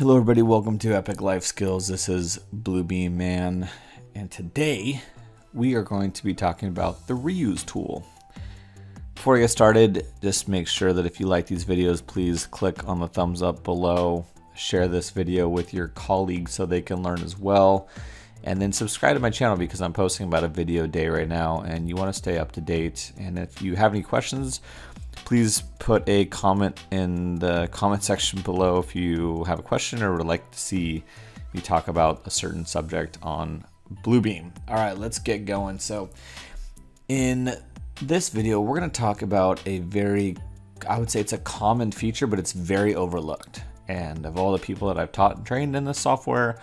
Hello, everybody. Welcome to Epic Life Skills. This is Bluebeam Man, and today we are going to be talking about the reuse tool. Before I get started, just make sure that if you like these videos, please click on the thumbs up below, share this video with your colleagues so they can learn as well, and then subscribe to my channel because I'm posting about a video a day right now and you want to stay up to date. And if you have any questions, please put a comment in the comment section below if you have a question or would like to see me talk about a certain subject on Bluebeam. All right, let's get going. So in this video, we're going to talk about a very, I would say it's a common feature, but it's very overlooked. And of all the people that I've taught and trained in this software,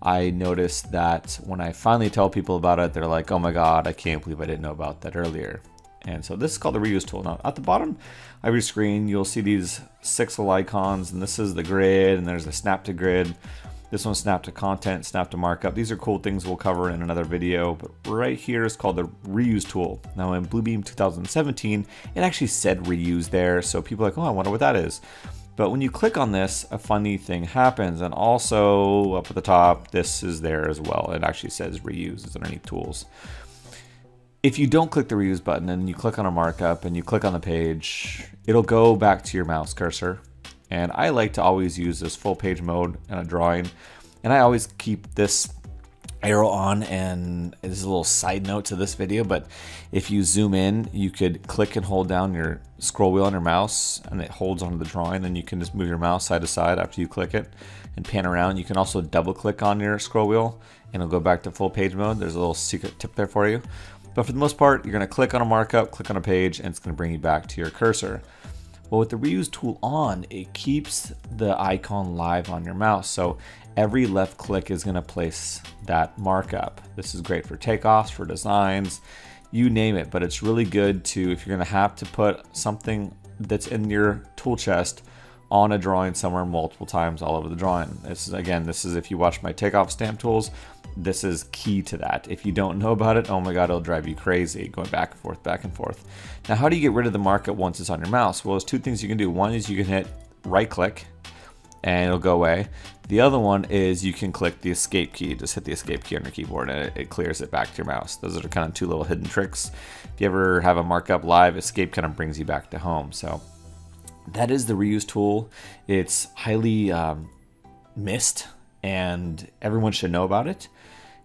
I noticed that when I finally tell people about it, they're like, oh my God, I can't believe I didn't know about that earlier. And so this is called the reuse tool. Now at the bottom of your screen, you'll see these six little icons and this is the grid and there's a snap to grid. This one's snap to content, snap to markup. These are cool things we'll cover in another video, but right here is called the reuse tool. Now in Bluebeam 2017, it actually said reuse there. So people are like, oh, I wonder what that is. But when you click on this, a funny thing happens. And also up at the top, this is there as well. It actually says reuse, it's underneath tools. If you don't click the reuse button and you click on a markup and you click on the page, it'll go back to your mouse cursor. And I like to always use this full page mode in a drawing. And I always keep this arrow on and this is a little side note to this video but if you zoom in you could click and hold down your scroll wheel on your mouse and it holds onto the drawing and you can just move your mouse side to side after you click it and pan around you can also double click on your scroll wheel and it'll go back to full page mode there's a little secret tip there for you but for the most part you're to click on a markup click on a page and it's to bring you back to your cursor well, with the reuse tool on, it keeps the icon live on your mouse. So every left click is gonna place that markup. This is great for takeoffs, for designs, you name it, but it's really good to, if you're gonna have to put something that's in your tool chest on a drawing somewhere multiple times all over the drawing. This is, again, this is if you watch my takeoff stamp tools, this is key to that. If you don't know about it, oh my god, it'll drive you crazy going back and forth, back and forth. Now, how do you get rid of the markup once it's on your mouse? Well, there's two things you can do. One is you can hit right click and it'll go away. The other one is you can click the escape key. Just hit the escape key on your keyboard and it, it clears it back to your mouse. Those are kind of two little hidden tricks. If you ever have a markup live, escape kind of brings you back to home. So that is the reuse tool. It's highly um, missed and everyone should know about it.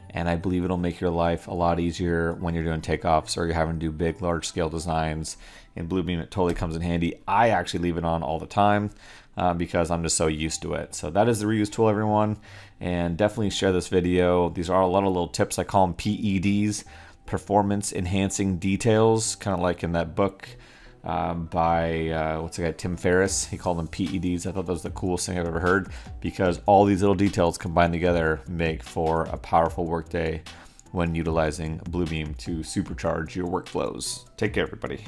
And I believe it'll make your life a lot easier when you're doing takeoffs or you're having to do big, large scale designs. In Bluebeam, it totally comes in handy. I actually leave it on all the time uh, because I'm just so used to it. So that is the reuse tool, everyone. And definitely share this video. These are a lot of little tips. I call them PEDs, performance enhancing details, kind of like in that book um, by uh, what's the guy Tim Ferriss. He called them PEDs. I thought that was the coolest thing I've ever heard because all these little details combined together make for a powerful workday when utilizing Bluebeam to supercharge your workflows. Take care, everybody.